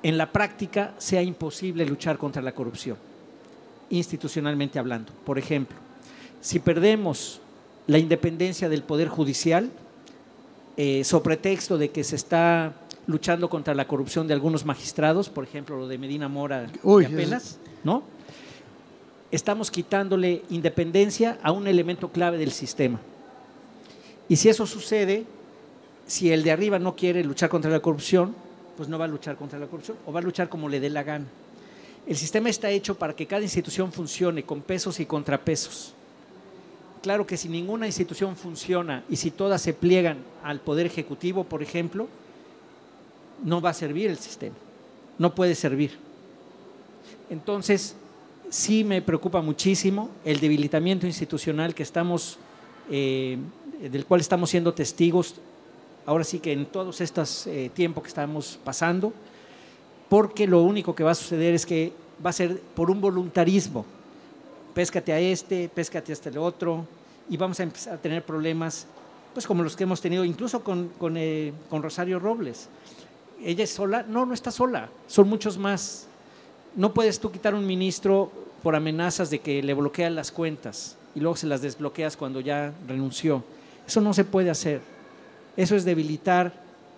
en la práctica sea imposible luchar contra la corrupción, institucionalmente hablando. Por ejemplo, si perdemos la independencia del Poder Judicial, eh, sobre texto de que se está luchando contra la corrupción de algunos magistrados, por ejemplo, lo de Medina Mora apenas, ¿no? Estamos quitándole independencia a un elemento clave del sistema. Y si eso sucede, si el de arriba no quiere luchar contra la corrupción, pues no va a luchar contra la corrupción o va a luchar como le dé la gana. El sistema está hecho para que cada institución funcione con pesos y contrapesos claro que si ninguna institución funciona y si todas se pliegan al Poder Ejecutivo, por ejemplo, no va a servir el sistema, no puede servir. Entonces, sí me preocupa muchísimo el debilitamiento institucional que estamos, eh, del cual estamos siendo testigos, ahora sí que en todos estos eh, tiempos que estamos pasando, porque lo único que va a suceder es que va a ser por un voluntarismo péscate a este, péscate a este otro, y vamos a empezar a tener problemas, pues como los que hemos tenido incluso con, eh, con Rosario Robles. ¿Ella es sola? No, no está sola, son muchos más. No puedes tú quitar un ministro por amenazas de que le bloquean las cuentas y luego se las desbloqueas cuando ya renunció. Eso no se puede hacer. Eso es debilitar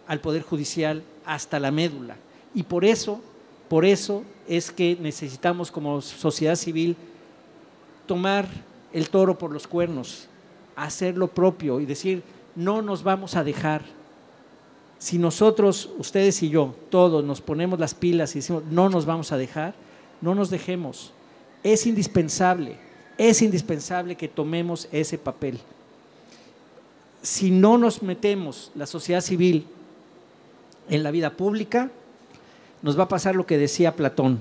al Poder Judicial hasta la médula. Y por eso, por eso es que necesitamos como sociedad civil tomar el toro por los cuernos, hacer lo propio y decir, no nos vamos a dejar. Si nosotros, ustedes y yo, todos nos ponemos las pilas y decimos, no nos vamos a dejar, no nos dejemos. Es indispensable, es indispensable que tomemos ese papel. Si no nos metemos, la sociedad civil, en la vida pública, nos va a pasar lo que decía Platón.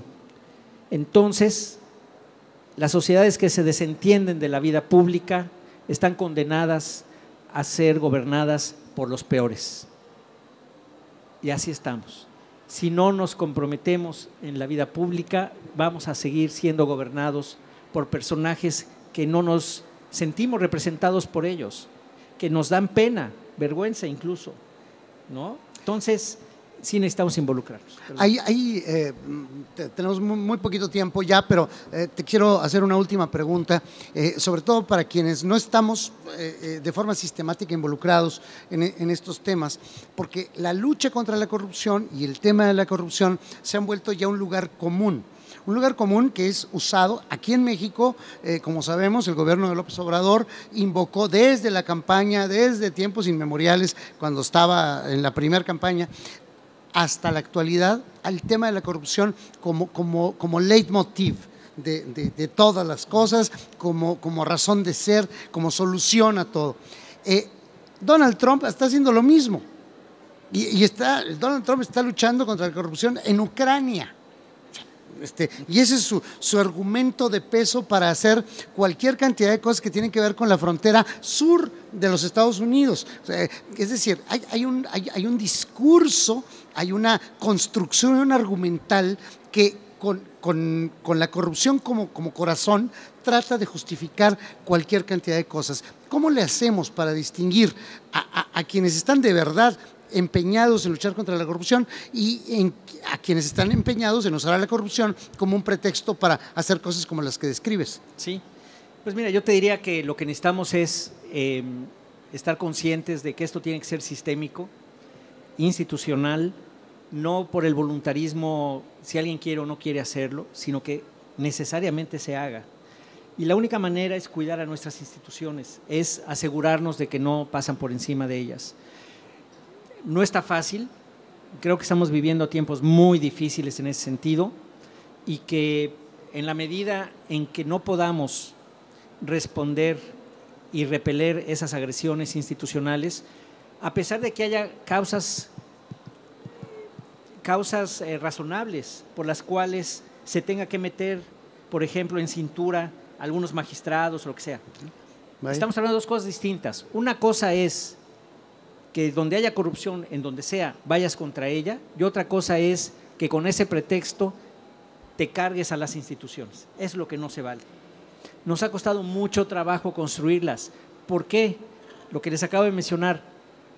Entonces, las sociedades que se desentienden de la vida pública están condenadas a ser gobernadas por los peores. Y así estamos. Si no nos comprometemos en la vida pública, vamos a seguir siendo gobernados por personajes que no nos sentimos representados por ellos, que nos dan pena, vergüenza incluso, ¿no? Entonces, sí necesitamos involucrarnos. Ahí, eh, tenemos muy, poquito tiempo ya, pero eh, te quiero hacer una última pregunta, eh, sobre todo para quienes no estamos de forma sistemática involucrados en, estos temas, porque la lucha contra la corrupción y el tema de la corrupción se han vuelto ya un lugar común un lugar común que es usado aquí en México, como sabemos, el gobierno de López Obrador invocó desde la campaña, desde tiempos inmemoriales, cuando estaba en la primera campaña, hasta la actualidad al tema de la corrupción como, como, como leitmotiv. De, todas las cosas, como, como razón de ser, como solución a todo. Eh, Donald Trump está haciendo lo mismo. Y, está, Donald Trump está luchando contra la corrupción en Ucrania. Este, y ese es su, su, argumento de peso para hacer cualquier cantidad de cosas que tienen que ver con la frontera sur de los Estados Unidos. es decir, hay, hay, un, hay un discurso hay una construcción, argumental que con, la corrupción como, como corazón trata de justificar cualquier cantidad de cosas. ¿Cómo le hacemos para distinguir a, quienes están de verdad empeñados en luchar contra la corrupción y a quienes están empeñados en usar la corrupción como un pretexto para hacer cosas como las que describes? Sí, pues mira, yo te diría que lo que necesitamos es em, estar conscientes de que esto tiene que ser sistémico, institucional, no por el voluntarismo, si alguien quiere o no quiere hacerlo, sino que necesariamente se haga. Y la única manera es cuidar a nuestras instituciones, es asegurarnos de que no pasan por encima de ellas. No está fácil, creo que estamos viviendo tiempos muy difíciles en ese sentido y que en la medida en que no podamos responder y repeler esas agresiones institucionales, a pesar de que haya causas, causas eh, razonables por las cuales se tenga que meter, por ejemplo, en cintura algunos magistrados o lo que sea. Estamos hablando de dos cosas distintas. Una cosa es que donde haya corrupción, en donde sea, vayas contra ella, y otra cosa es que con ese pretexto te cargues a las instituciones. Es lo que no se vale. Nos ha costado mucho trabajo construirlas. ¿Por qué? Lo que les acabo de mencionar,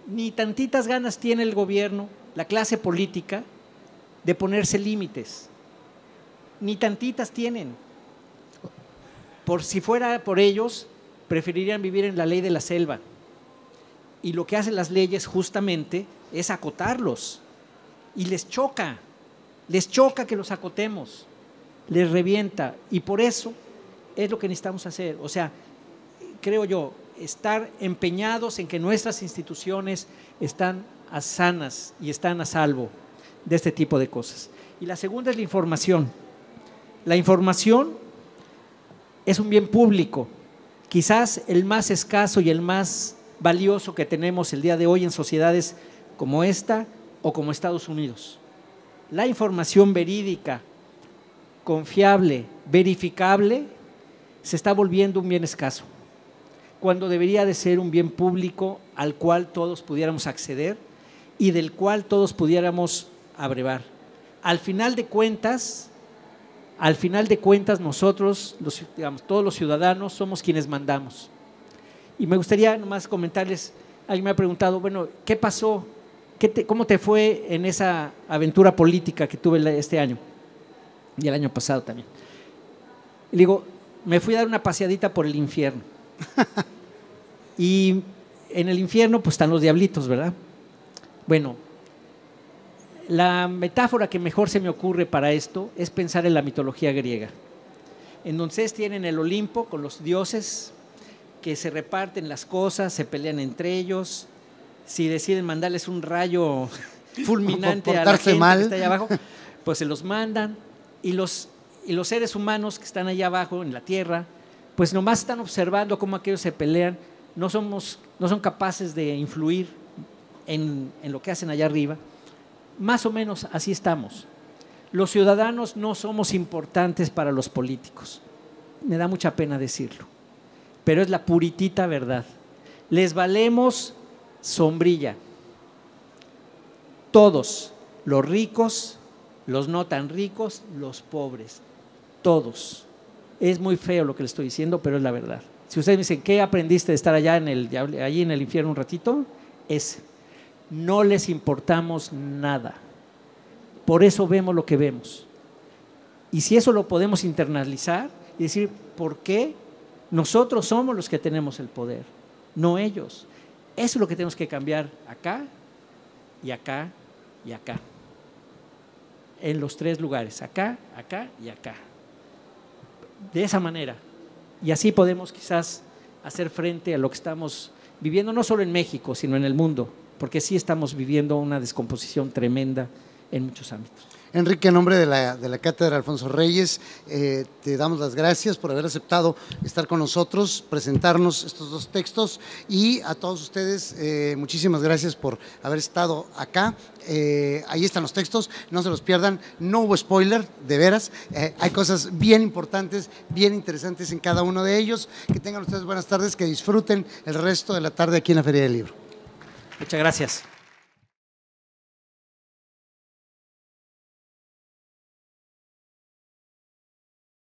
ni tantitas ganas tiene el gobierno, la clase política, de ponerse límites. Ni tantitas tienen. Por si fuera por ellos, preferirían vivir en la ley de la selva. Y lo que hacen las leyes justamente es acotarlos. Y les choca, les choca que los acotemos, les revienta. Y por eso es lo que necesitamos hacer. O sea, creo yo, estar empeñados en que nuestras instituciones están a sanas y están a salvo de este tipo de cosas. Y la segunda es la información. La información es un bien público, quizás el más escaso y el más valioso que tenemos el día de hoy en sociedades como esta o como Estados Unidos. La información verídica, confiable, verificable, se está volviendo un bien escaso cuando debería de ser un bien público al cual todos pudiéramos acceder y del cual todos pudiéramos abrevar. Al final de cuentas, al final de cuentas nosotros, los, digamos, todos los ciudadanos somos quienes mandamos. Y me gustaría nomás comentarles, alguien me ha preguntado, bueno, ¿qué pasó? ¿Cómo te fue en esa aventura política que tuve este año? Y el año pasado también. Y digo, me fui a dar una paseadita por el infierno. y en el infierno pues están los diablitos, ¿verdad? Bueno, la metáfora que mejor se me ocurre para esto es pensar en la mitología griega. Entonces tienen el Olimpo con los dioses que se reparten las cosas, se pelean entre ellos. Si deciden mandarles un rayo fulminante a la gente que está allá abajo, pues se los mandan. Y los, y los seres humanos que están allá abajo en la tierra, pues nomás están observando cómo aquellos se pelean, no, somos, no son capaces de influir en, en lo que hacen allá arriba. Más o menos así estamos. Los ciudadanos no somos importantes para los políticos. Me da mucha pena decirlo, pero es la puritita verdad. Les valemos sombrilla. Todos, los ricos, los no tan ricos, los pobres, todos. Es muy feo lo que le estoy diciendo, pero es la verdad. Si ustedes me dicen, ¿qué aprendiste de estar allá en el, allí en el infierno un ratito? Es, no les importamos nada. Por eso vemos lo que vemos. Y si eso lo podemos internalizar y decir, ¿por qué? Nosotros somos los que tenemos el poder, no ellos. Eso es lo que tenemos que cambiar acá y acá y acá. En los tres lugares, acá, acá y acá de esa manera. Y así podemos quizás hacer frente a lo que estamos viviendo, no solo en México, sino en el mundo, porque sí estamos viviendo una descomposición tremenda en muchos ámbitos. Enrique, en nombre de la, de la Cátedra Alfonso Reyes, eh, te damos las gracias por haber aceptado estar con nosotros, presentarnos estos dos textos y a todos ustedes eh, muchísimas gracias por haber estado acá. Eh, ahí están los textos, no se los pierdan, no hubo spoiler, de veras, hay cosas bien importantes, bien interesantes en cada uno de ellos. Que tengan ustedes buenas tardes, que disfruten el resto de la tarde aquí en la Feria del Libro. Muchas gracias.